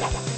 Bye.